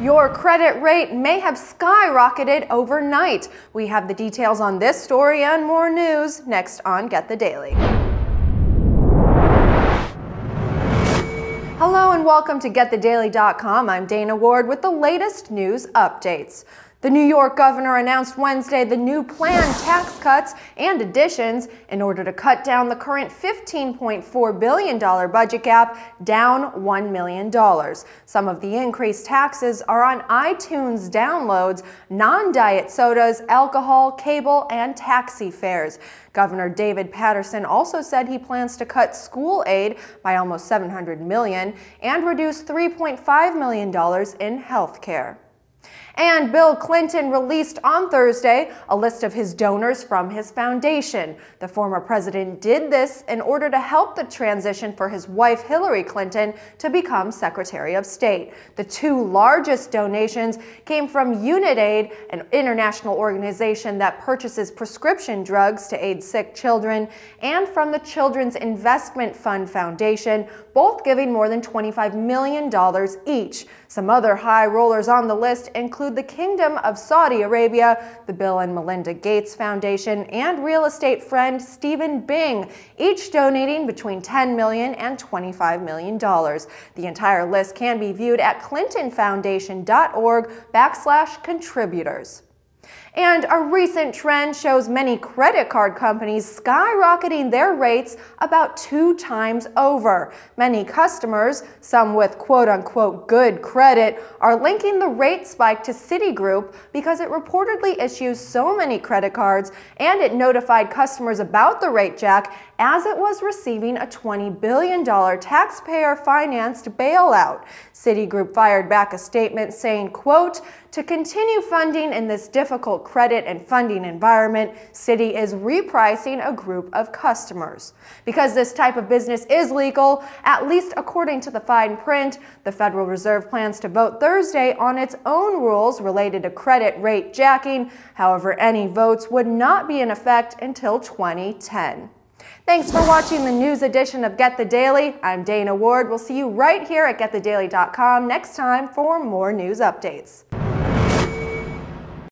Your credit rate may have skyrocketed overnight. We have the details on this story and more news next on Get the Daily. Hello and welcome to GetTheDaily.com. I'm Dana Ward with the latest news updates. The New York governor announced Wednesday the new planned tax cuts and additions in order to cut down the current $15.4 billion budget gap down $1 million. Some of the increased taxes are on iTunes downloads, non-diet sodas, alcohol, cable, and taxi fares. Governor David Paterson also said he plans to cut school aid by almost $700 million and reduce $3.5 million in health care. And Bill Clinton released on Thursday a list of his donors from his foundation. The former president did this in order to help the transition for his wife Hillary Clinton to become Secretary of State. The two largest donations came from UnitAid, an international organization that purchases prescription drugs to aid sick children, and from the Children's Investment Fund Foundation, both giving more than $25 million each. Some other high rollers on the list include the Kingdom of Saudi Arabia, the Bill and Melinda Gates Foundation, and real estate friend Stephen Bing, each donating between $10 million and $25 million. The entire list can be viewed at clintonfoundation.org backslash contributors. And a recent trend shows many credit card companies skyrocketing their rates about two times over. Many customers, some with quote unquote good credit, are linking the rate spike to Citigroup because it reportedly issues so many credit cards and it notified customers about the rate jack as it was receiving a $20 billion taxpayer financed bailout. Citigroup fired back a statement saying, quote, to continue funding in this difficult credit and funding environment, Citi is repricing a group of customers. Because this type of business is legal, at least according to the fine print, the Federal Reserve plans to vote Thursday on its own rules related to credit rate jacking. However, any votes would not be in effect until 2010. Thanks for watching the news edition of Get the Daily. I'm Dana Ward. We'll see you right here at getthedaily.com next time for more news updates.